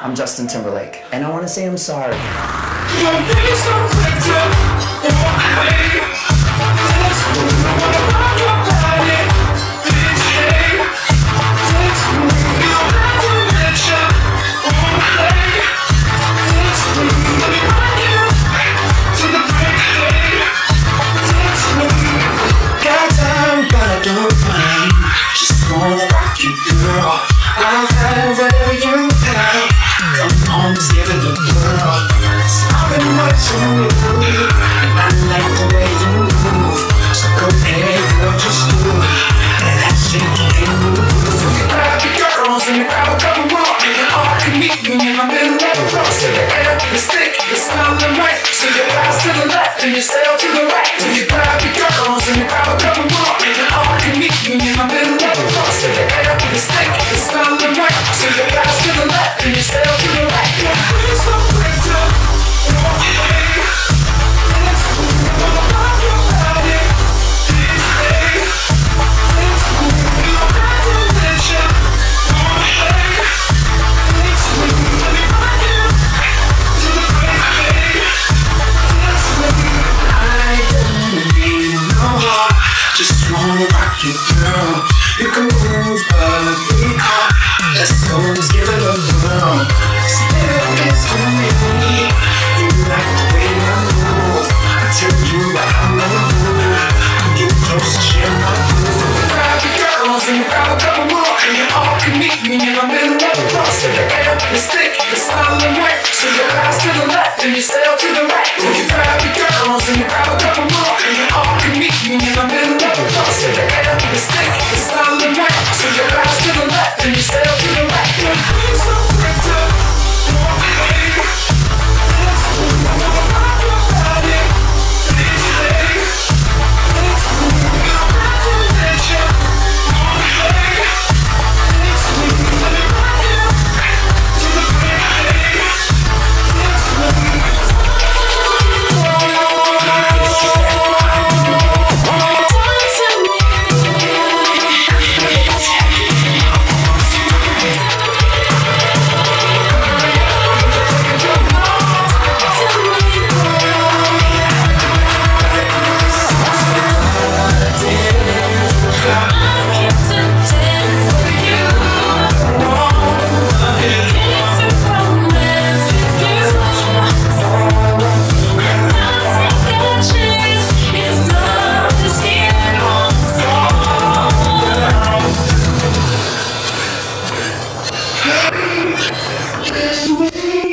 I'm Justin Timberlake, and I want to say I'm sorry. Thank you. I got a mark and you all can meet me in the middle of the cross with the band and the stick, the style and knife. So your eyes to the left and your sail to the right. Just wait.